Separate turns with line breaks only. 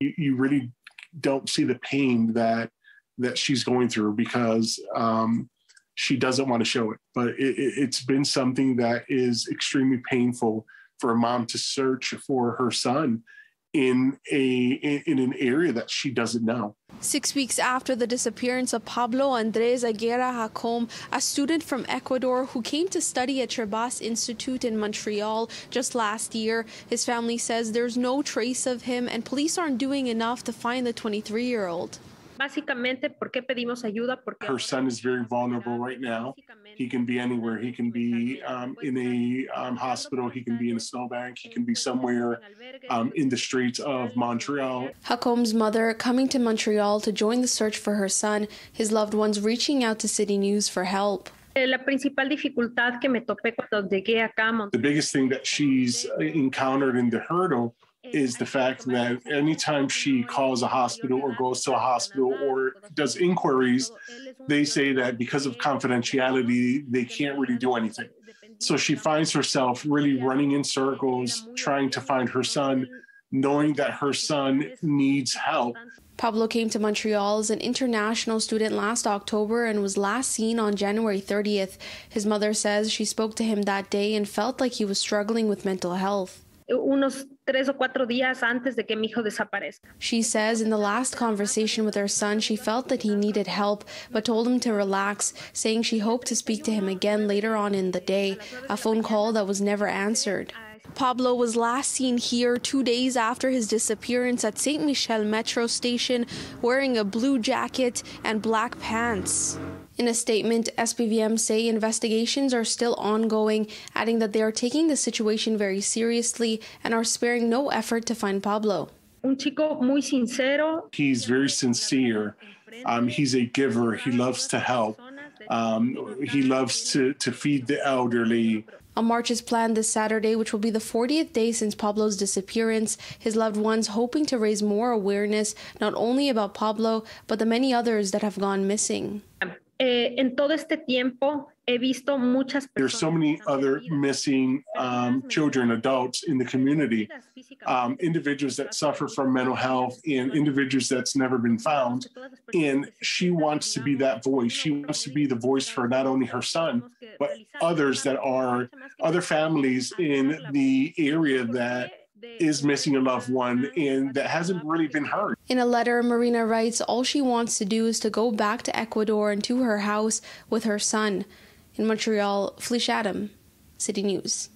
you, you really don't see the pain that that she's going through because um, she doesn't want to show it. But it, it's been something that is extremely painful for a mom to search for her son in a in an area that she doesn't know.
Six weeks after the disappearance of Pablo Andrés Aguirre Jácome, a student from Ecuador who came to study at Trebas Institute in Montreal just last year, his family says there's no trace of him and police aren't doing enough to find the 23 year old.
Básicamente, ¿por qué pedimos ayuda?
Porque her son is very vulnerable right now. He can be anywhere. He can be um, in a um, hospital. He can be in a snowbank. He can be somewhere um, in the streets of Montreal.
Jácome's mother coming to Montreal to join the search for her son, his loved ones reaching out to City News for help.
Eh, la principal dificultad que me topé cuando llegué acá.
The biggest thing that she's encountered in the hurdle is the fact that anytime she calls a hospital or goes to a hospital or does inquiries, they say that because of confidentiality, they can't really do anything. So she finds herself really running in circles, trying to find her son, knowing that her son needs help.
Pablo came to Montreal as an international student last October and was last seen on January 30th. His mother says she spoke to him that day and felt like he was struggling with mental health
unos tres o cuatro días antes de que mi hijo desaparezca.
She says in the last conversation with her son, she felt that he needed help, but told him to relax, saying she hoped to speak to him again later on in the day, a phone call that was never answered. Pablo was last seen here two days after his disappearance at Saint Michel Metro Station wearing a blue jacket and black pants. In a statement, SPVM say investigations are still ongoing, adding that they are taking the situation very seriously and are sparing no effort to find Pablo.
Un chico muy sincero.
He's very sincere. Um, he's a giver. He loves to help. Um, he loves to, to feed the elderly.
A march is planned this Saturday, which will be the 40th day since Pablo's disappearance. His loved ones hoping to raise more awareness, not only about Pablo, but the many others that have gone missing.
Eh, en todo este tiempo he visto muchas
There's so many other missing um, children, adults in the community, um, individuals that suffer from mental health and individuals that's never been found. And she wants to be that voice. She wants to be the voice for not only her son, but others that are other families in the area that is missing a loved one and that hasn't really been heard.
In a letter, Marina writes all she wants to do is to go back to Ecuador and to her house with her son. In Montreal, Felisha Adam, City News.